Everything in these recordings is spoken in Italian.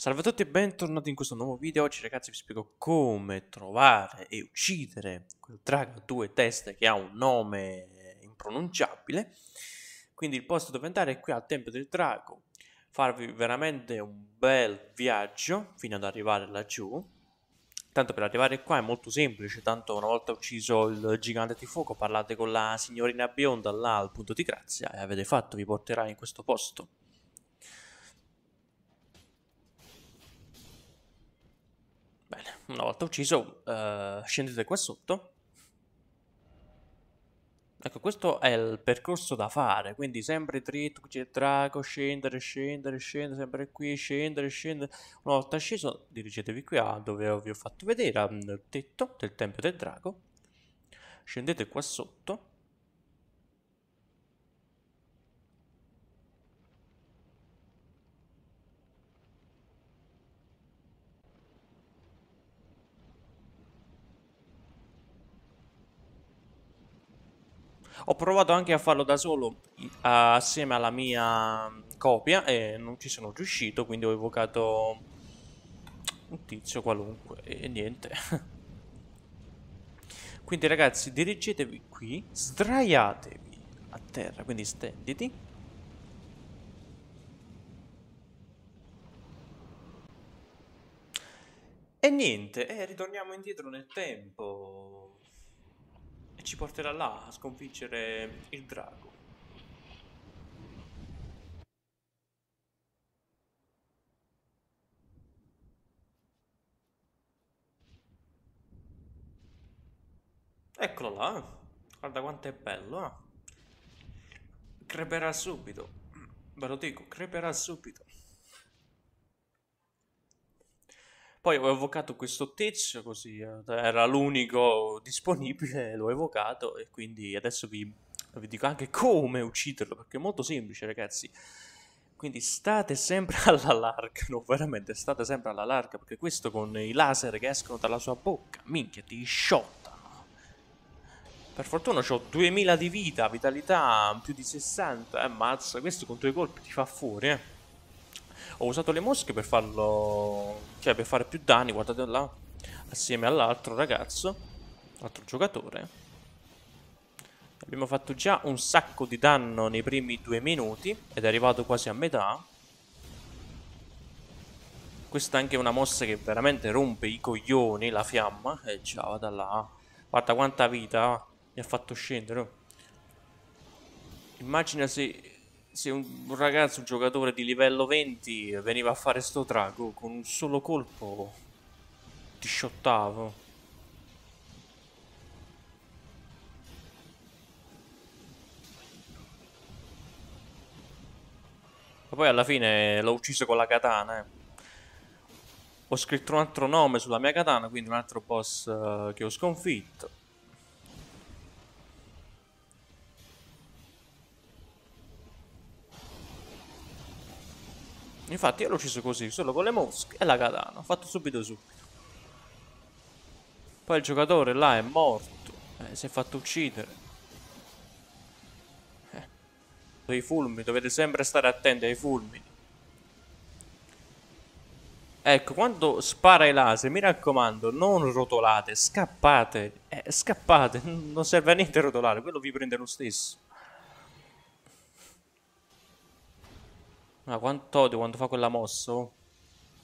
Salve a tutti e bentornati in questo nuovo video. Oggi ragazzi vi spiego come trovare e uccidere quel drago a due teste che ha un nome impronunciabile. Quindi il posto dove andare è qui al Tempio del Drago, farvi veramente un bel viaggio fino ad arrivare laggiù. Tanto per arrivare qua è molto semplice, tanto una volta ucciso il gigante di fuoco parlate con la signorina bionda là al punto di grazia e avete fatto, vi porterà in questo posto. Una volta ucciso, uh, scendete qua sotto. Ecco, questo è il percorso da fare, quindi sempre dritto, qui c'è il drago, scendere, scendere, scendere, sempre qui, scendere, scendere. Una volta sceso, dirigetevi qui a dove vi ho fatto vedere, al tetto del Tempio del Drago. Scendete qua sotto. Ho provato anche a farlo da solo assieme alla mia copia e non ci sono riuscito, quindi ho evocato un tizio qualunque e niente. quindi ragazzi, dirigetevi qui, sdraiatevi a terra, quindi stenditi. E niente, eh, ritorniamo indietro nel tempo e ci porterà là a sconfiggere il drago. Eccolo là, guarda quanto è bello. Eh? Creperà subito, ve lo dico, creperà subito. Poi ho evocato questo tizio così, eh, era l'unico disponibile, l'ho evocato e quindi adesso vi, vi dico anche come ucciderlo, perché è molto semplice ragazzi. Quindi state sempre alla larga, no veramente state sempre alla larga, perché questo con i laser che escono dalla sua bocca, minchia, ti shottano. Per fortuna ho 2000 di vita, vitalità più di 60, eh, mazza, questo con due colpi ti fa fuori, eh. Ho usato le mosche per farlo... Cioè per fare più danni, guardate là. Assieme all'altro ragazzo. Altro giocatore. Abbiamo fatto già un sacco di danno nei primi due minuti. Ed è arrivato quasi a metà. Questa è anche una mossa che veramente rompe i coglioni, la fiamma. E eh, già, vada là. Guarda quanta vita mi ha fatto scendere. Immagina se se un, ragazzo, un giocatore di livello 20 veniva a fare sto drago con un solo colpo ti shottavo. Ma poi alla fine l'ho ucciso con la katana, eh. Ho scritto un altro nome sulla mia katana, quindi un altro boss uh, che ho sconfitto. Infatti io l'ho ucciso così, solo con le mosche e la katana. Ho fatto subito subito. Poi il giocatore là è morto. Eh, si è fatto uccidere. Eh. I fulmini, dovete sempre stare attenti ai fulmini. Ecco, quando spara i laser, mi raccomando, non rotolate, scappate. Eh, scappate, non serve a niente rotolare, quello vi prende lo stesso. Ma quanto odio quando fa quella mossa. Oh.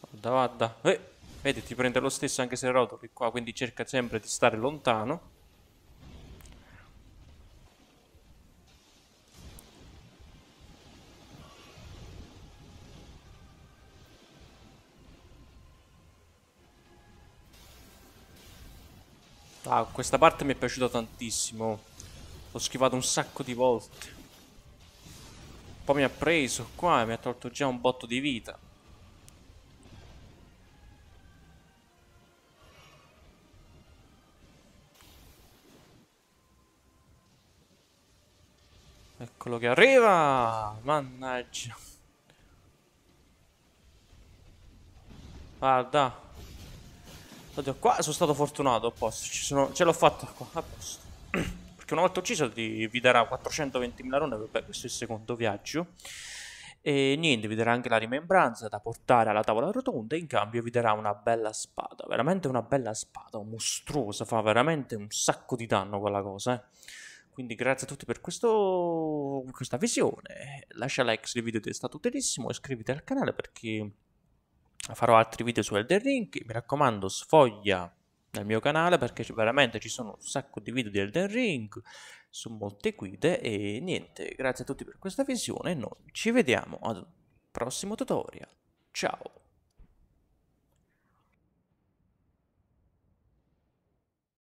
Guarda, guarda. Eh, vedi, ti prende lo stesso anche se rotoli qua, quindi cerca sempre di stare lontano. Ah, questa parte mi è piaciuta tantissimo. L'ho schivato un sacco di volte. Poi mi ha preso qua e mi ha tolto già un botto di vita. Eccolo che arriva! Mannaggia. Guarda. Oddio, qua sono stato fortunato a posto. Sono... Ce l'ho fatta qua, a posto. Perché una volta ucciso ti, vi darà 420.000 rune, vabbè questo è il secondo viaggio. E niente, vi darà anche la rimembranza da portare alla tavola rotonda e in cambio vi darà una bella spada, veramente una bella spada, mostruosa, fa veramente un sacco di danno quella cosa, eh. Quindi grazie a tutti per questo, questa visione, lascia like se il video ti è stato utilissimo, iscriviti al canale perché farò altri video su Elden Ring, mi raccomando sfoglia nel mio canale perché veramente ci sono un sacco di video di Elden Ring su molte guide e niente, grazie a tutti per questa visione noi ci vediamo ad un prossimo tutorial. Ciao!